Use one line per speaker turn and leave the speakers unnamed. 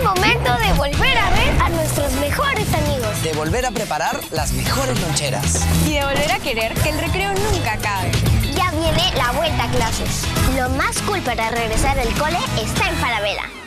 el momento de volver a ver a nuestros mejores amigos.
De volver a preparar las mejores loncheras.
Y de volver a querer que el recreo nunca acabe.
Ya viene la vuelta a clases. Lo más cool para regresar al cole está en Falabella.